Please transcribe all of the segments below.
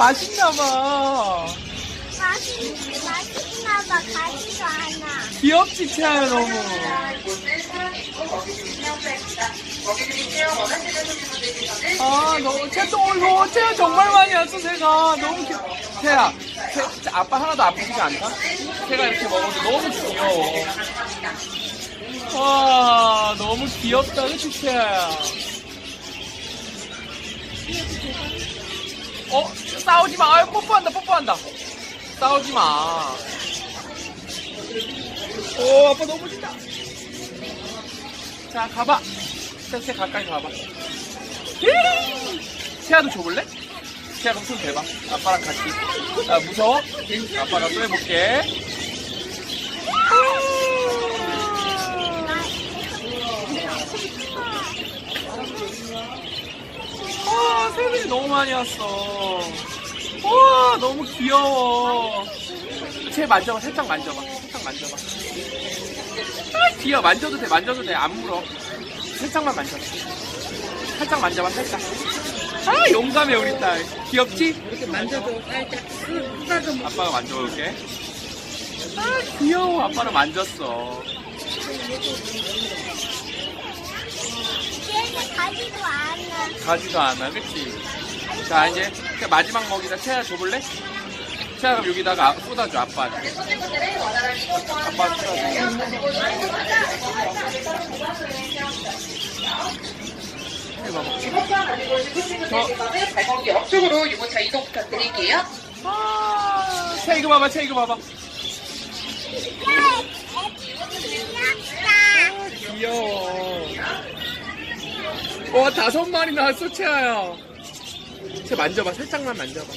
맛있나 봐. 맛있, 맛있나 봐. 가지도 않아. 귀엽지, 채아야, 너무. 아, 너무, 채, 또, 너, 채아 정말 많이 왔어, 새가. 너무 귀여워. 채아, 채, 아빠 하나도 아프지가 않다? 채가 이렇게 먹어도 너무 귀여워. 와, 너무 귀엽다, 그치, 채아야. 어? 싸우지 마. 아유, 뽀뽀한다, 뽀뽀한다. 싸우지 마. 오, 아빠 너무 진다. 자, 가봐. 쟤 가까이 가봐. 채아도 줘볼래? 채아 그럼 손 대봐. 아빠랑 같이. 아, 무서워? 아빠가 또 해볼게. 아, 새들이 너무 많이 왔어. 와, 너무 귀여워. 쟤 만져봐, 살짝 만져봐. 살짝 만져봐. 아, 귀여워. 만져도 돼, 만져도 돼. 안 물어. 살짝만 만져봐. 살짝 만져봐, 살짝. 아, 용감해, 우리 딸. 귀엽지? 이렇게 만져도 살짝 쓰다듬어. 아빠가 만져볼게. 아, 귀여워. 아빠는 만졌어. 얘는 가지도 않아. 가지도 않아, 그치? 자, 이제 그 마지막 먹이다 채아 줘볼래? 채아 그럼 여기다가 쏟아줘, 아빠한테. 아빠 쏟아줘. 발목이 옆쪽으로 유모차 이동 부탁드릴게요. 아, 채 이거 봐봐, 채 이거 봐봐. 와 다섯 마리 나왔어 채아야. 채 만져봐 살짝만 만져봐.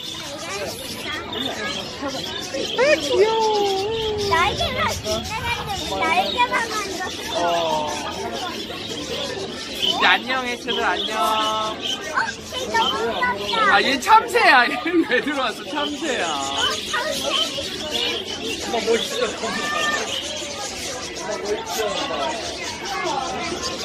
아 귀여워. 날개만 만져 이제 안녕해 채들 안녕. 어, 아얘 참새야. 얘는 왜 들어왔어? 참새야. 뭐, 뭐 엄마 멋있어? 엄마 뭐 멋있어?